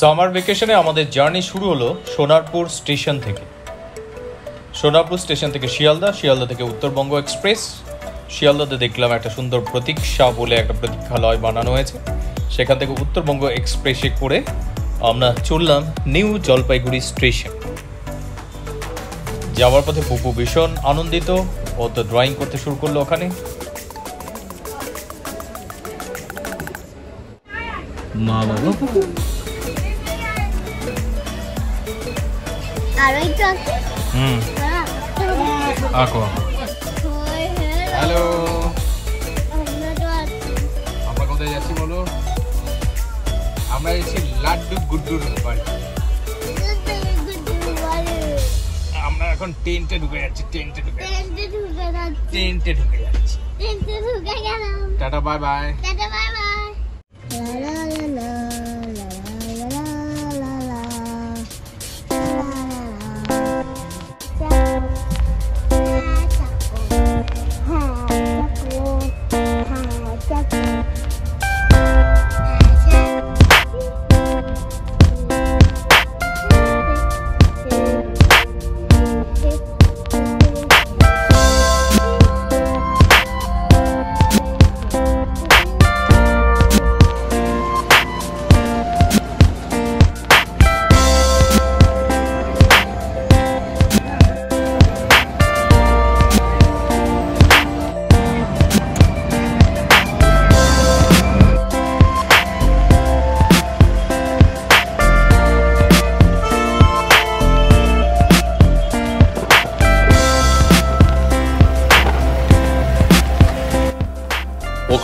Summer ভেকেশনে আমাদের journey শুরু হলো সোনারপুর স্টেশন থেকে। সোনারপুর স্টেশন থেকে শিয়ালদা শিয়ালদা থেকে উত্তরবঙ্গ এক্সপ্রেস। শিয়ালদাতে দেখলাম একটা সুন্দর প্রতীক্ষা বলে একটা প্রতীক্ষালয় বানানো হয়েছে। সেখান থেকে উত্তরবঙ্গ এক্সপ্রেসে করে আমরা চললাম নিউ জলপাইগুড়ি স্টেশন। যাওয়ার পথে পুপু ভীষণ আনন্দিত, ও তো ড্রয়িং করতে শুরু করল ওখানে। মা বাবা? হুম হ্যাঁ। আঁকো ওই হ্যাঁ, হ্যালো আমরা কোথায় যাচ্ছি বলো আমরা যাচ্ছি লাড্ডু গুড্ডুর বাড়ি আমরা এখন টেন্টে ঢুকে যাচ্ছি টেন্টে ঢুকে। টেন্টে ঢুকে যাচ্ছি। Tata bye bye tata, bye bye.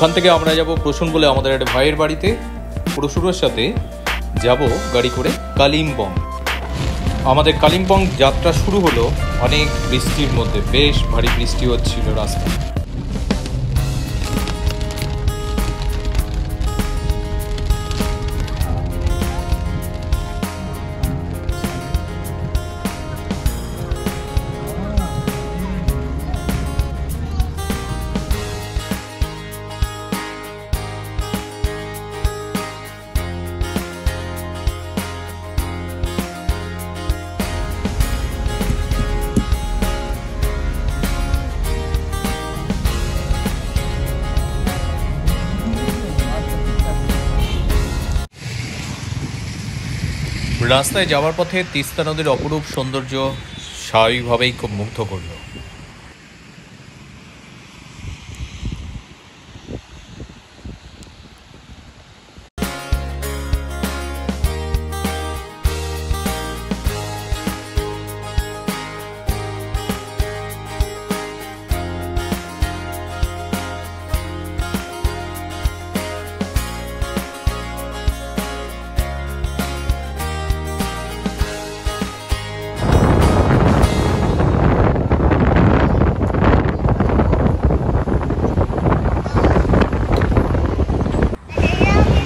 ওখান থেকে আমরা যাব প্রসুন বলে আমাদের একটা ভাইয়ের বাড়িতে। প্রসুরের সাথে যাব গাড়ি করে কালিম্পং। আমাদের কালিম্পং যাত্রা শুরু হলো অনেক বৃষ্টির মধ্যে। বেশ ভারী বৃষ্টি হচ্ছিল রাস্তায়। রাস্তায় যাওয়ার পথে তিস্তা নদীর অপরূপ সৌন্দর্য স্বাভাবিকভাবেই খুব মুগ্ধ করল।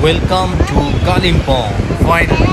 ওয়েলকাম টু কালিম্পং ফাইনালি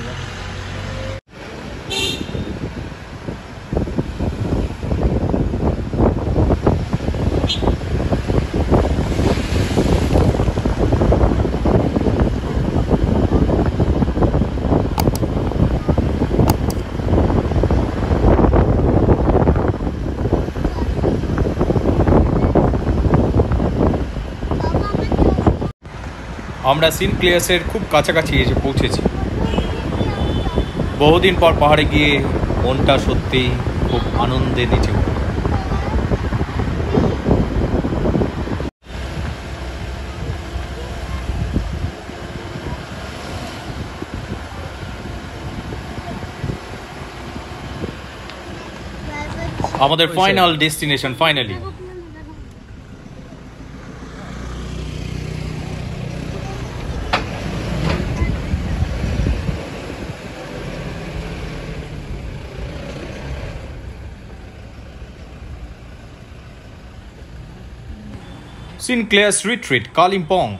আমরা সিনক্লিয়াসের খুব কাছাকাছি এসে পৌঁছেছি। বহুদিন পর পাহাড়ে গিয়ে মনটা সত্যি খুব আনন্দে নেচে আমাদের final destination finally Sinclair's Retreat, Kalimpong.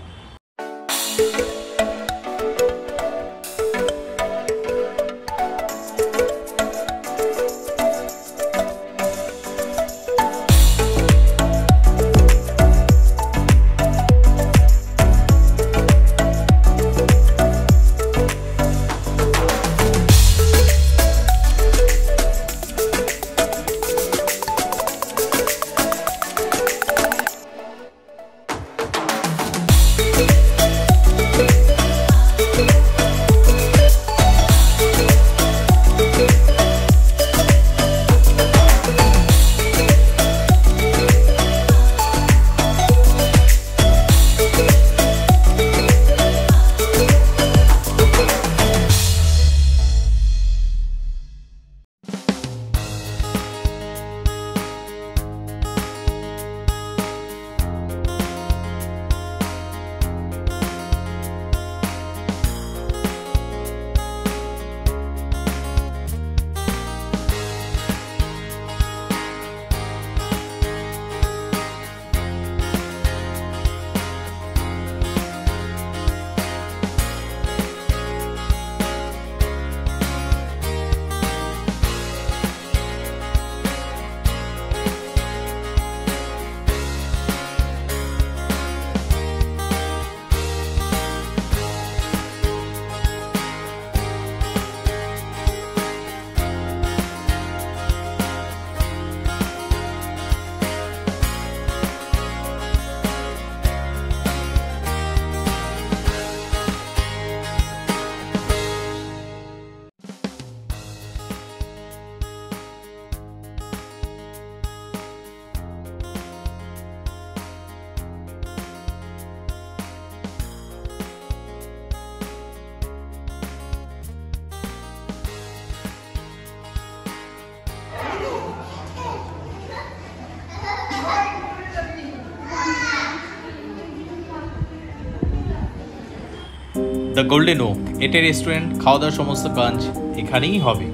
The golden oak এটা রেস্টুরেন্ট খাওয়া দাওয়ার সমস্ত কাজ এখানেই হবে।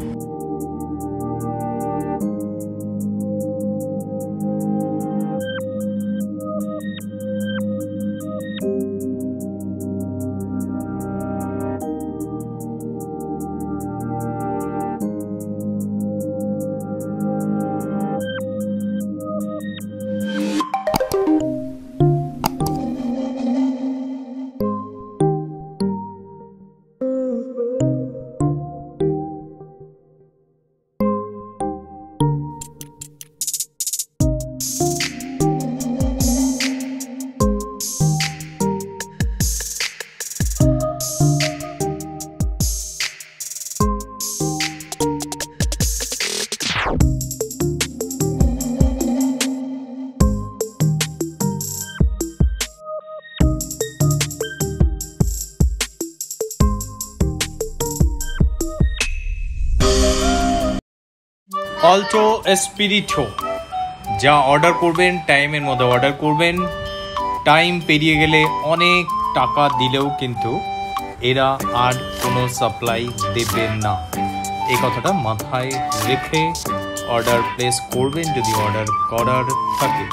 অল্টো স্পিরিটো যা অর্ডার করবেন টাইমের মধ্যে অর্ডার করবেন। টাইম পেরিয়ে গেলে অনেক টাকা দিলেও কিন্তু এরা আর কোনো সাপ্লাই দেবেন না। এই কথাটা মাথায় রেখে অর্ডার প্লেস করবেন যদি অর্ডার করার থাকে।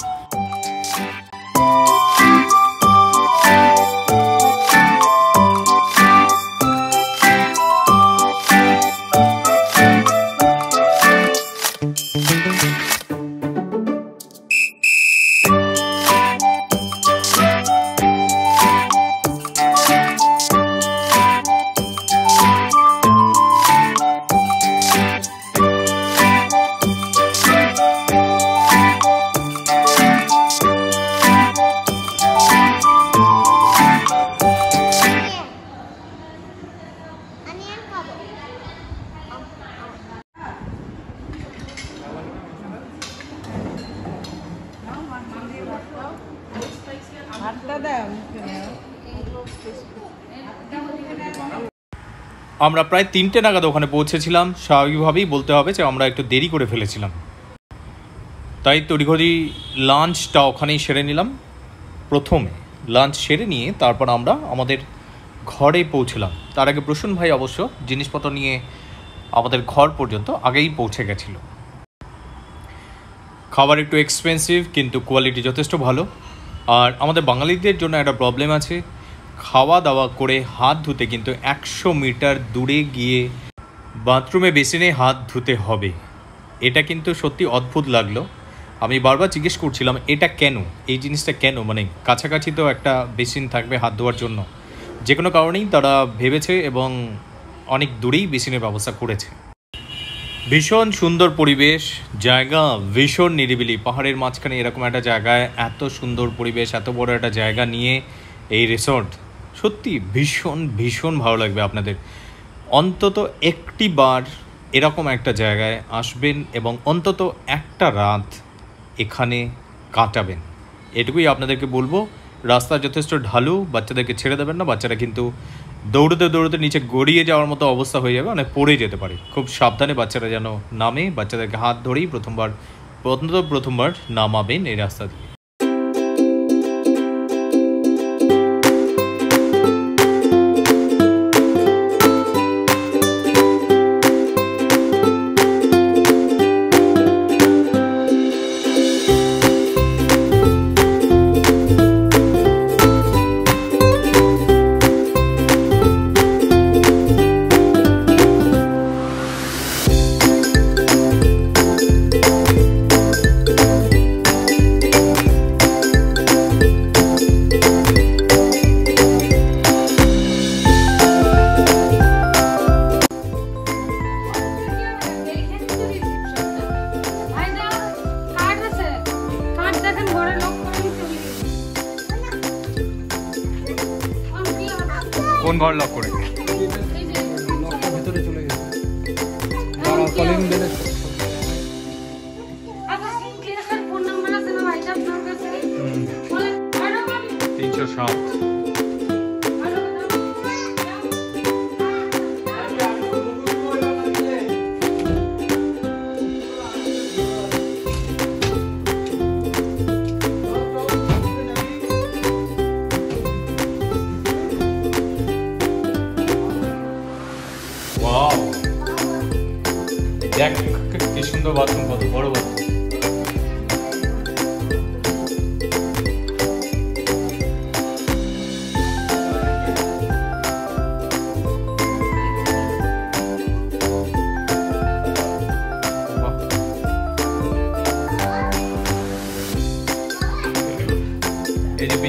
আমরা প্রায় তিনটে নাগাদ ওখানে পৌঁছেছিলাম। স্বাভাবিকভাবেই বলতে হবে যে আমরা একটু দেরি করে ফেলেছিলাম। তাই তড়িঘড়ি লাঞ্চটা ওখানেই সেরে নিলাম। প্রথমে লাঞ্চ সেরে নিয়ে তারপর আমরা আমাদের ঘরে পৌঁছলাম। তার আগে প্রসূন ভাই অবশ্য জিনিসপত্র নিয়ে আমাদের ঘর পর্যন্ত আগেই পৌঁছে গেছিল। খাবার একটু এক্সপেন্সিভ কিন্তু কোয়ালিটি যথেষ্ট ভালো। আর আমাদের বাঙালিদের জন্য একটা প্রবলেম আছে। খাওয়া দাওয়া করে হাত ধুতে কিন্তু একশো মিটার দূরে গিয়ে বাথরুমে বেসিনে হাত ধুতে হবে। এটা কিন্তু সত্যি অদ্ভুত লাগল। আমি বারবার জিজ্ঞেস করছিলাম, এটা কেন? এই জিনিসটা কেন? মানে কাছাকাছি তো একটা বেসিন থাকবে হাত ধোয়ার জন্য। যে কোনো কারণেই তারা ভেবেছে এবং অনেক দূরেই বেসিনের ব্যবস্থা করেছে। ভীষণ সুন্দর পরিবেশ, জায়গা ভীষণ নিরিবিলি। পাহাড়ের মাঝখানে এরকম একটা জায়গায় এত সুন্দর পরিবেশ, এত বড় একটা জায়গা নিয়ে এই রিসর্ট সত্যি ভীষণ ভীষণ ভালো লাগবে আপনাদের। অন্তত একটি বার এরকম একটা জায়গায় আসবেন এবং অন্তত একটা রাত এখানে কাটাবেন। এটুকুই আপনাদেরকে বলব। রাস্তা যথেষ্ট ঢালু, বাচ্চাদেরকে ছেড়ে দেবেন না, বাচ্চারা কিন্তু দৌড়তে দৌড়তে নিচে গড়িয়ে যাওয়ার মতো অবস্থা হয়ে যাবে মানে পড়ে যেতে পারে। খুব সাবধানে বাচ্চারা যেন নামে, বাচ্চাদেরকে হাত ধরেই প্রথমবার, অন্তত প্রথমবার নামাবেন এই রাস্তা দিয়ে।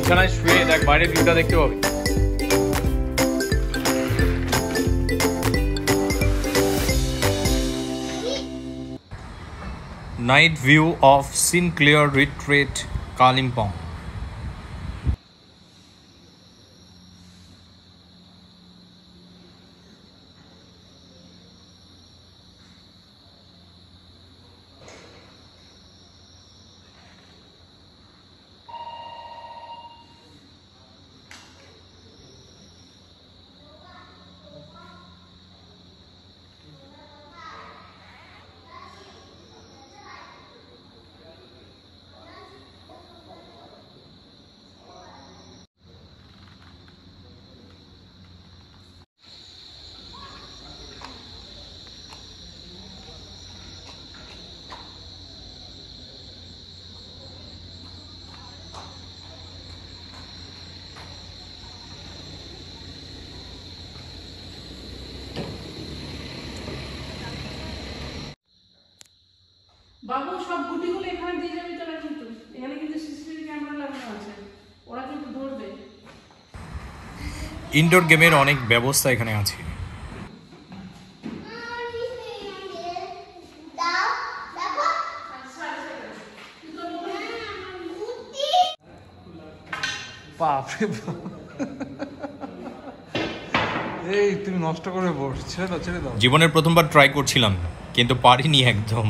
বিছানায় শুয়ে দেখ বাইরের ভিউটা দেখতে পাবি night view of Sinclair Retreat, Kalimpong. বাবু সব গুটিগুলো এখানে দিয়ে যাবি তোরা কিন্তু। এখানে কিন্তু সিসিটিভি ক্যামেরা লাগানো আছে। ওরা কিন্তু ধরবে। ইনডোর গেমের অনেক ব্যবস্থা এখানে আছে। বাপরে বাপ। এই তুমি নষ্ট করে বস ছেড়ে দাও ছেড়ে দাও। জীবনের প্রথমবার ট্রাই করছিলাম কিন্তু পারিনি একদম।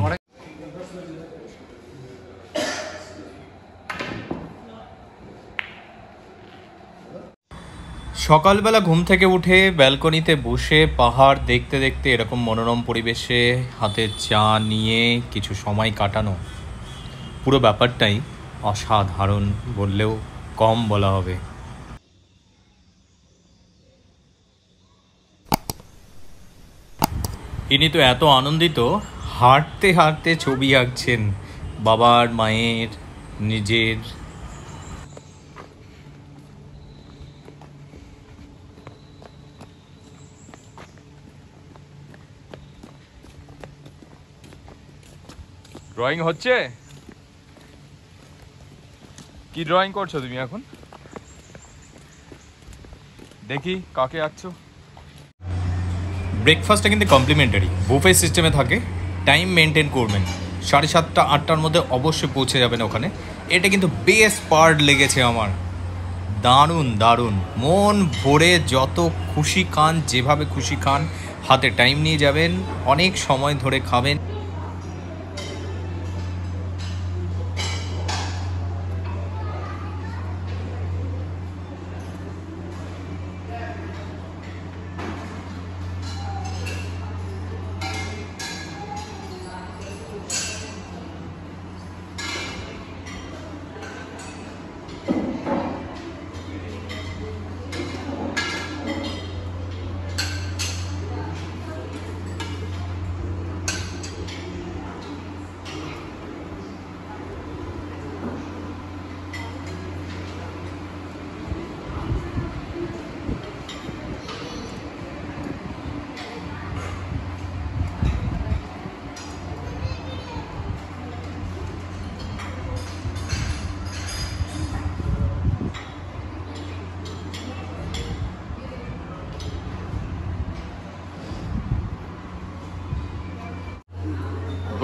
সকালবেলা ঘুম থেকে উঠে ব্যালকনিতে বসে পাহাড় দেখতে দেখতে এরকম মনোরম পরিবেশে হাতে চা নিয়ে কিছু সময় কাটানো। পুরো ব্যাপারটাই অসাধারণ বললেও কম বলা হবে। ইনি তো এত আনন্দিত, হাঁটতে হাঁটতে ছবি আঁকছেন। বাবার, মায়ের, নিজের ড্রয়িং হচ্ছে? কি ড্রয়িং করছ তুমি এখন? দেখি কাকে আঁকছো। ব্রেকফাস্টটা কিন্তু কমপ্লিমেন্টারি বুফে সিস্টেমে থাকে। টাইম মেনটেন করবেন। সাড়ে সাতটা, আটটার মধ্যে অবশ্যই পৌঁছে যাবেন ওখানে। এটা কিন্তু বেস্ট পার্ট লেগেছে আমার। দারুণ দারুণ। মন ভরে যত খুশি খান, যেভাবে খুশি খান, হাতে টাইম নিয়ে যাবেন, অনেক সময় ধরে খাবেন।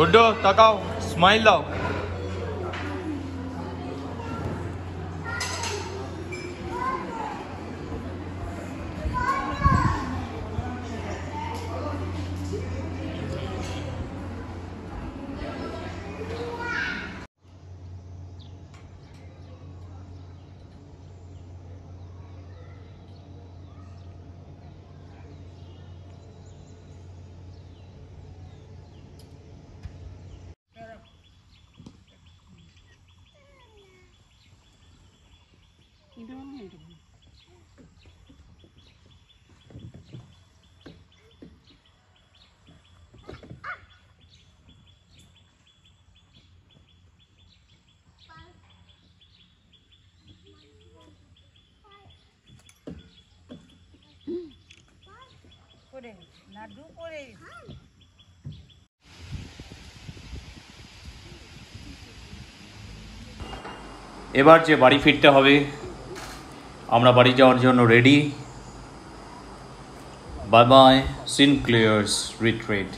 गुड्डो तकाओ स्माइल लाओ। গুড্ডো না করে এবার যে বাড়ি ফিরতে হবে, আমরা বাড়ি যাওয়ার জন্য ready bye bye Sinclair's Retreat